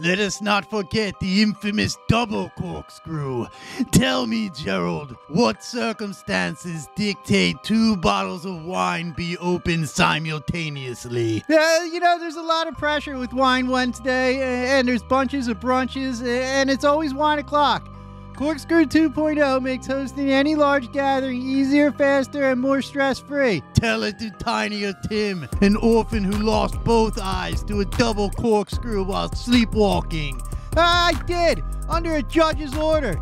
let us not forget the infamous double corkscrew. Tell me, Gerald, what circumstances dictate two bottles of wine be opened simultaneously? Uh, you know, there's a lot of pressure with Wine Wednesday, and there's bunches of brunches, and it's always wine o'clock. Corkscrew 2.0 makes hosting any large gathering easier, faster, and more stress free. Tell it to Tinier Tim, an orphan who lost both eyes to a double corkscrew while sleepwalking. I did, under a judge's order.